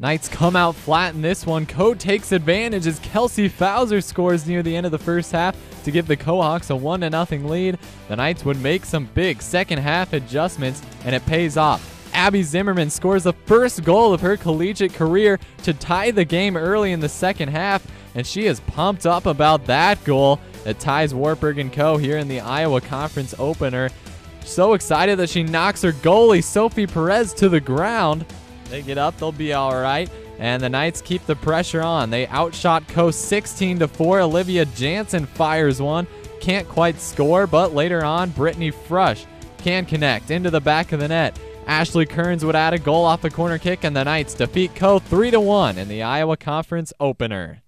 Knights come out flat in this one. Coe takes advantage as Kelsey Fowler scores near the end of the first half to give the Kohawks a 1 0 lead. The Knights would make some big second half adjustments, and it pays off. Abby Zimmerman scores the first goal of her collegiate career to tie the game early in the second half, and she is pumped up about that goal that ties Wartburg and Coe. here in the Iowa Conference opener. So excited that she knocks her goalie, Sophie Perez, to the ground. They get up, they'll be all right. And the Knights keep the pressure on. They outshot Coe 16 to 4. Olivia Jansen fires one. Can't quite score, but later on, Brittany Frush can connect into the back of the net. Ashley Kearns would add a goal off a corner kick, and the Knights defeat Coe 3 to 1 in the Iowa Conference opener.